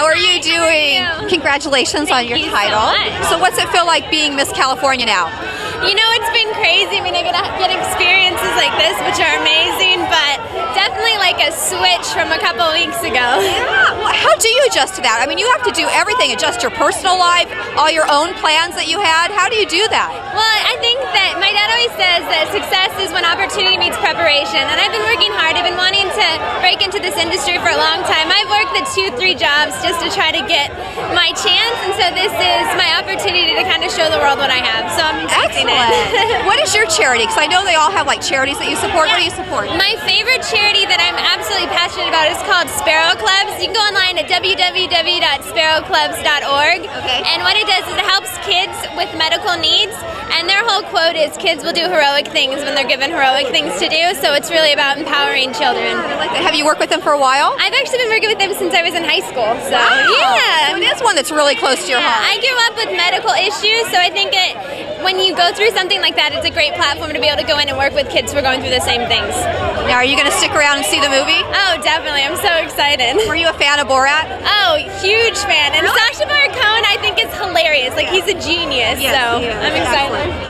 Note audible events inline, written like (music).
How are you doing? you? Congratulations on your you so title. much. So, what's it feel like being Miss California now? You know, it's been crazy. I mean, I get, get experiences like this, which are amazing, but definitely like a switch from a couple weeks ago. Yeah. Well, how do you adjust to that? I mean, you have to do everything. Adjust your personal life, all your own plans that you had. How do you do that? Well, I think that my dad always says that success is when opportunity meets preparation, and I've been working hard. I've been wanting to break into this industry for a long time. I've worked the two, three jobs just to try to get my chance, and so this is my opportunity to kind of show the world what I have. So I'm embracing it. (laughs) what is your charity? Because I know they all have like charities that you support. What do you support? My favorite charity that I'm absolutely passionate about is called Sparrow Clubs. You can go online at www.sparrowclubs.org. Okay. And what it does is it helps kids with medical needs. And their whole quote is kids will do heroic things when they're given heroic things to do. So it's really about empowering children. Have you worked with them for a while? I've actually been working with them since I was in high school. So Wow. yeah. It is one that's really close to your heart. I grew up with medical issues, so I think it when you go through something like that, it's a great platform to be able to go in and work with kids who are going through the same things. now, are you going to stick around and see the movie? Oh, definitely. I'm so excited. Were you a fan of Borat? Oh, huge fan. And Sacha Baron a genius. Yes, so. I'm excited.